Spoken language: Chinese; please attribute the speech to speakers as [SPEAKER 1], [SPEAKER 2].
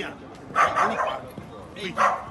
[SPEAKER 1] Yeah. Any part of it. Any part of it.